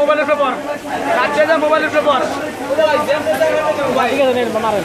মোবাইলের পেপার কাটছে যা মোবাইলের পেপার ঠিক আছে মারেন।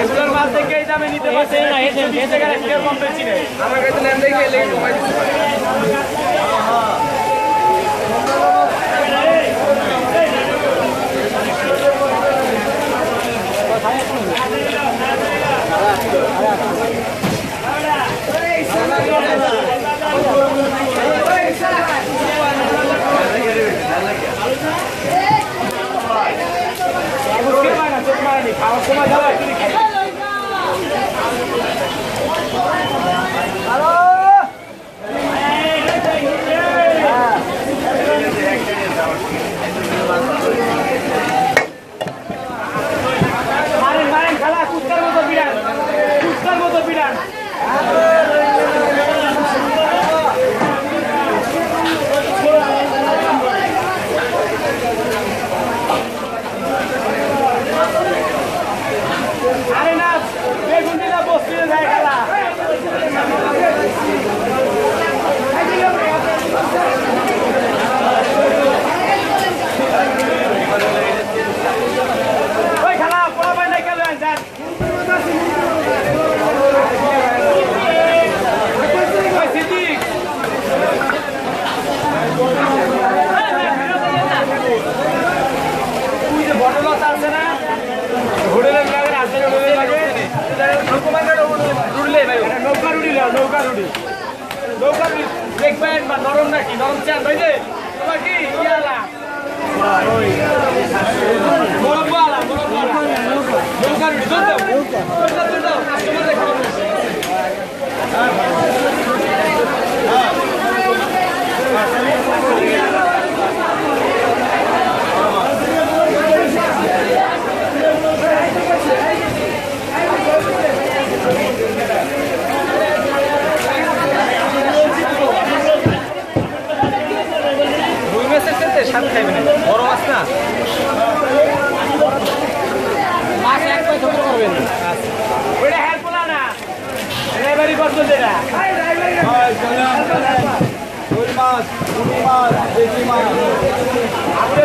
এগুলোর মাল থেকে এই দামে নিতে পারছেন না এসে বেঁচে গেলে কেউ কম পেয়েছি আমার কাছে নেন দেখে এলে কমাই দিতে পারে। Thank you. Calma, calma, galera. দেখবেন বা নরম নাকি নরম চান তোমার কি ইয়ালা বড় মাছ না মাছ এক পায়ে ছোট করবেন ওইটা হেল্প না না ড্রাইভারি করতো যেটা মাছ মাছ বেশি মাছ আপনি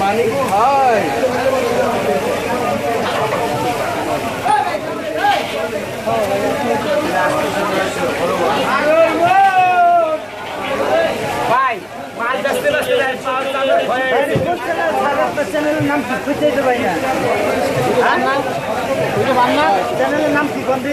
মানিক ভাই ভাই মাছ চ্যানেলের নাম কি? খুঁজে দিতে পারি চ্যানেলের নাম কি বন্ধু?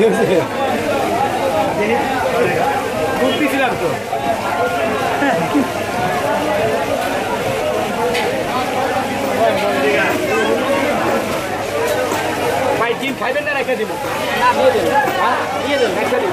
여보세요. 눈빛이 나부터. রেখে দিব। না হ্যাঁ, দিয়ে দেন দিয়ে দেন। একটা দিন